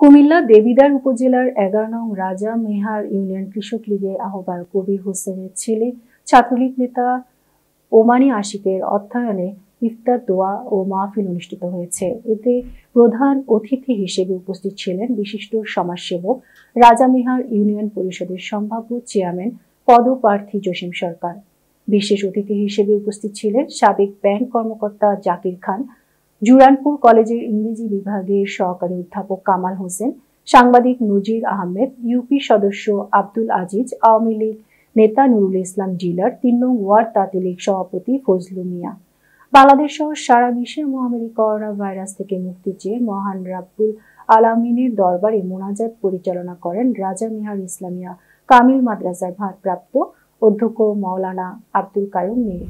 কুমিল্লা দেবিদার উপজেলার এগারো নং রাজা মেহার ইউনিয়ন কৃষক লীগের আহ্বায়ক কবির হোসেনের ছেলে, ছাত্রলীগ নেতা ওমানি আশিকের অর্থায়নে ইফতার, দোয়া ও মাহফিল অনুষ্ঠিত হয়েছে। এতে প্রধান অতিথি হিসেবে উপস্থিত ছিলেন বিশিষ্ট সমাজসেবক রাজামিহার ইউনিয়ন পরিষদের সম্ভাব্য চেয়ারম্যান, পদপ্রার্থী জসিম সরকার। বিশেষ অতিথি হিসেবে উপস্থিত ছিলেন সাবেক ব্যাংক কর্মকর্তা জাকির খান জুরানপুর কলেজের ইংরেজি বিভাগের সহকারী অধ্যাপক কামাল হোসেন, সাংবাদিক নজির আহমেদ, ইউপি সদস্য আব্দুল আজিজ, আওয়ামী লীগ নেতা নুরুল ইসলাম জিলার তিন নং ওয়ার্ড তাঁতি লীগ সভাপতি ফজলু মিয়া। বাংলাদেশ সহ সারা বিশ্বের মহামারী করোনা ভাইরাস থেকে মুক্তি চেয়ে মহান রাব্বুল আলামিনের দরবারে মোনাজাত পরিচালনা করেন রাজা মিহার ইসলামিয়া কামিল মাদ্রাসার ভারপ্রাপ্ত অধ্যক্ষ মাওলানা আব্দুল কায়ুম মীর।